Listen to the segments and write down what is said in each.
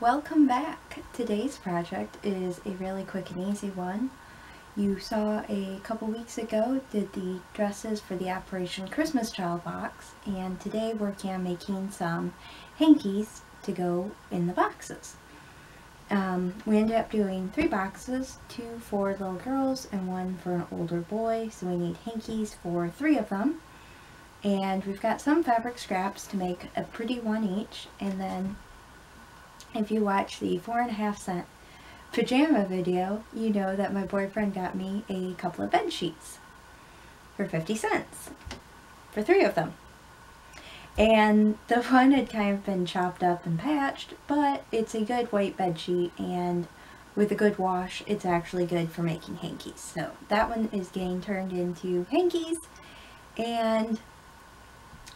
Welcome back! Today's project is a really quick and easy one. You saw a couple weeks ago did the dresses for the Operation Christmas Child box and today we're making some hankies to go in the boxes. Um, we ended up doing three boxes, two for little girls and one for an older boy, so we need hankies for three of them. And we've got some fabric scraps to make a pretty one each, and then if you watch the four and a half cent pajama video, you know that my boyfriend got me a couple of bed sheets for 50 cents for three of them. And the one had kind of been chopped up and patched, but it's a good white bed sheet and with a good wash, it's actually good for making hankies. So that one is getting turned into hankies and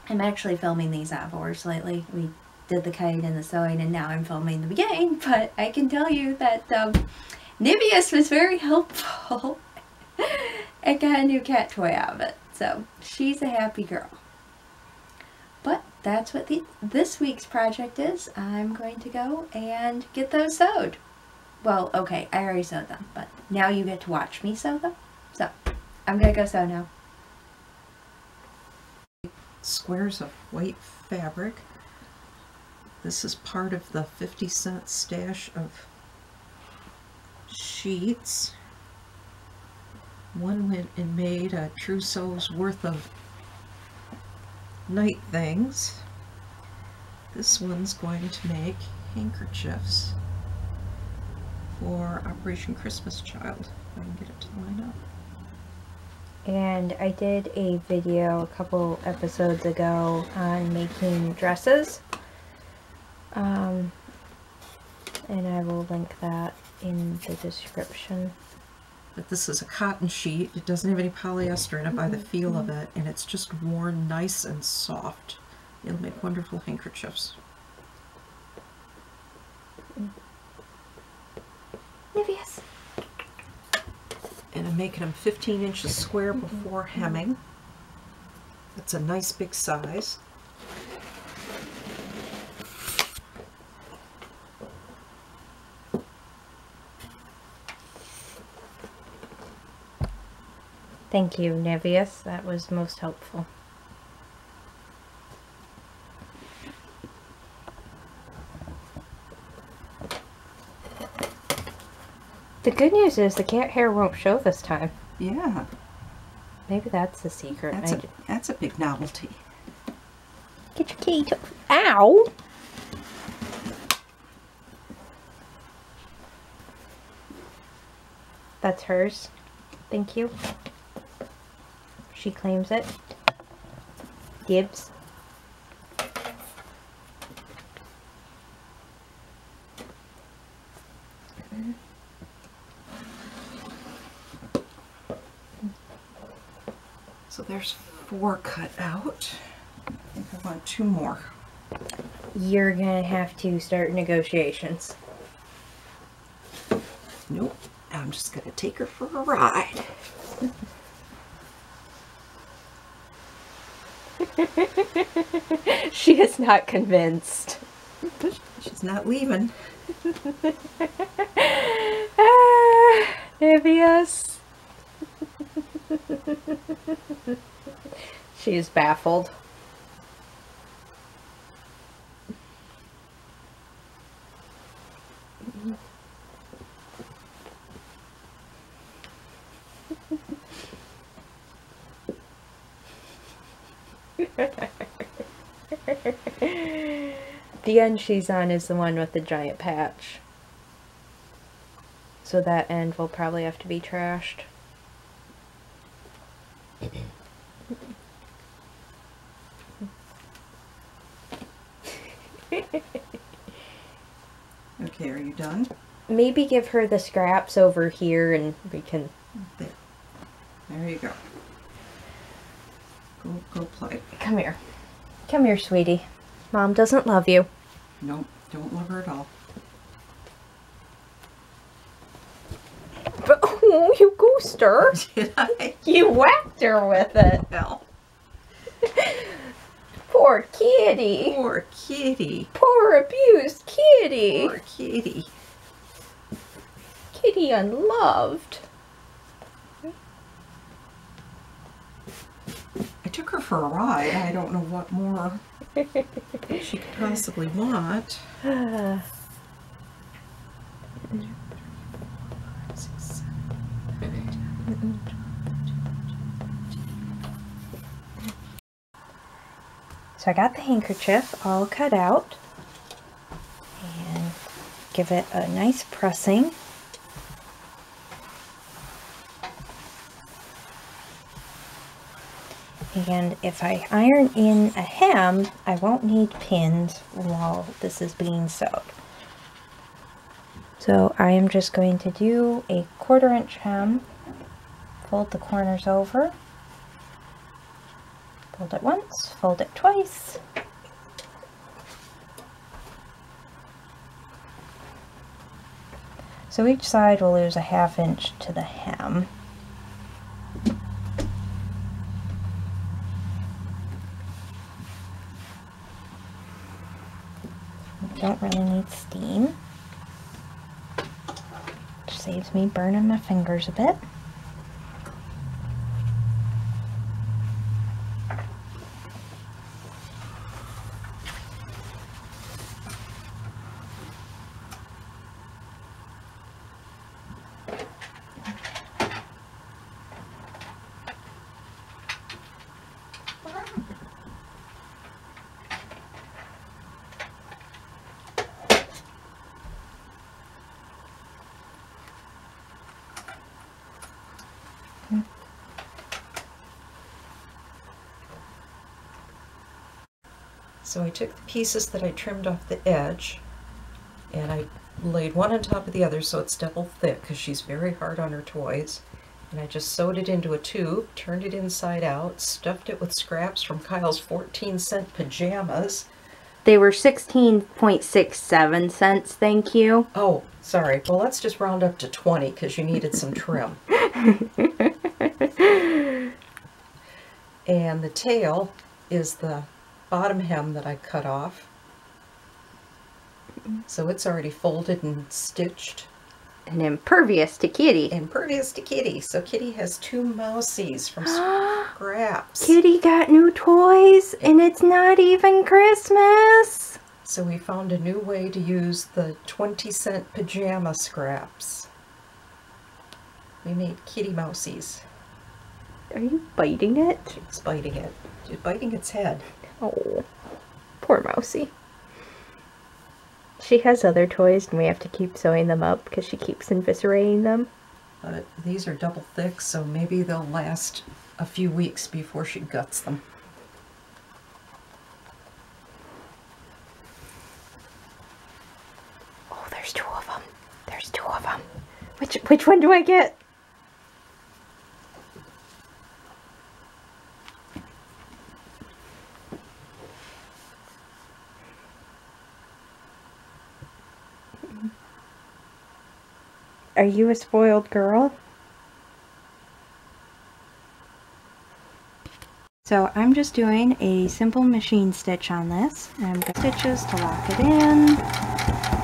I'm actually filming these outdoors lately. We did the kite and the sewing and now I'm filming the beginning, but I can tell you that um, Niveus was very helpful and got a new cat toy out of it. So she's a happy girl. But that's what the, this week's project is. I'm going to go and get those sewed. Well, okay, I already sewed them, but now you get to watch me sew them. So, I'm going to go sew now. Squares of white fabric this is part of the 50 cent stash of sheets. One went and made a trousseau's worth of night things. This one's going to make handkerchiefs for Operation Christmas Child. I can get it to line up. And I did a video a couple episodes ago on making dresses um, and I will link that in the description. But this is a cotton sheet. It doesn't have any polyester in it by the mm-hmm. feel of it, and it's just worn nice and soft. It'll make wonderful handkerchiefs. Niveus. And I'm making them 15 inches square before hemming. It's a nice big size. Thank you, Niveus. That was most helpful. The good news is the cat hair won't show this time. Yeah. Maybe that's the secret. That's, a, that's a big novelty. Get your key to... Ow! That's hers. Thank you. She claims it. Gibbs. So there's four cut out. I think I want two more. You're gonna have to start negotiations. Nope. I'm just gonna take her for a ride. she is not convinced. She's not leaving. ah, she is baffled. the end she's on is the one with the giant patch. So that end will probably have to be trashed. okay, are you done? Maybe give her the scraps over here and we can... There. There you go. Go, go play. Come here. Come here, sweetie. Mom doesn't love you. Nope, don't love her at all. But, oh, you goosed her. Did I? You whacked her with it. Well. Poor kitty. Poor kitty. Poor abused kitty. kitty. Poor kitty. Kitty unloved. I took her for a ride. I don't know what more she could possibly want. So I got the handkerchief all cut out and give it a nice pressing. And if I iron in a hem, I won't need pins while this is being sewed. So I am just going to do a quarter inch hem, fold the corners over, fold it once, fold it twice, So each side will lose a half inch to the hem. Don't really need steam. Which saves me burning my fingers a bit. So I took the pieces that I trimmed off the edge and I laid one on top of the other so it's double thick because she's very hard on her toys. And I just sewed it into a tube, turned it inside out, stuffed it with scraps from Kyle's 14 cent pajamas. They were 16.67 cents, thank you. Oh, sorry. Well, let's just round up to 20 because you needed some trim. and the tail is the bottom hem that I cut off. So it's already folded and stitched. And impervious to kitty. Impervious to Kitty. So Kitty has two mousies from scraps. Kitty got new toys and it's not even Christmas. So we found a new way to use the 20 cent pajama scraps. We made kitty mousies. Are you biting it? It's biting it. It's biting its head. Oh, poor Mousy. She has other toys and we have to keep sewing them up because she keeps eviscerating them. But these are double thick, so maybe they'll last a few weeks before she guts them. Oh, there's two of them. There's two of them. Which which one do I get? Are you a spoiled girl? So I'm just doing a simple machine stitch on this. And I'm going to stitches to lock it in.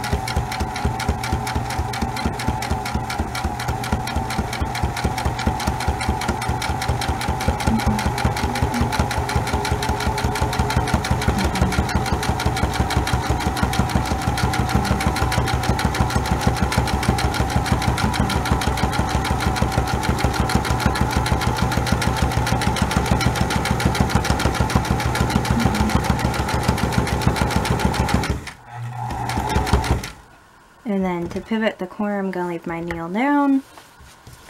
And then to pivot the corner, I'm to leave my nail down,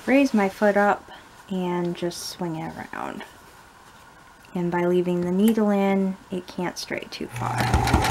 raise my foot up, and just swing it around. And by leaving the needle in, it can't stray too far.